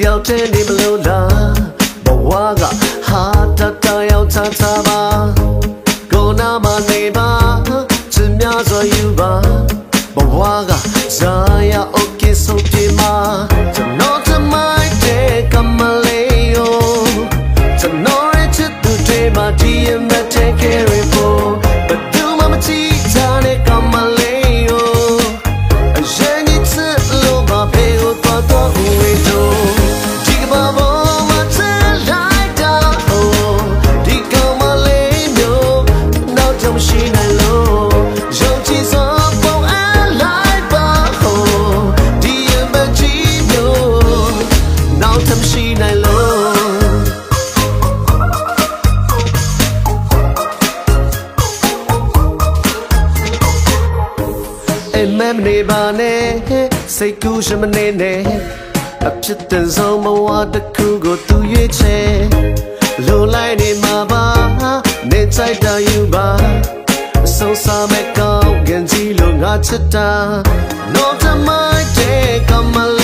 တယောက်တည်းနေမလို့လားဘဝကဟာတတယောက်ချာချာ အိမ်မက်မနေပါနဲ့စိတ်ကူးရှမနေနဲ့အဖြစ်တန်ဆုံးဘဝတစ်ခုကိုသူရွေးချယ်လိုလိုက်နေမှာပါနေစိုက်တာယူပါအဆုံးစားမဲ့ကောင်းကန်ကြီးလိုငါချစ်တာ No to my day come my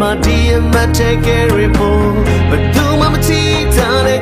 မှာဒီအမတ်တဲ့ carry for ဘယ်သူမှမကြည့်တာနဲ့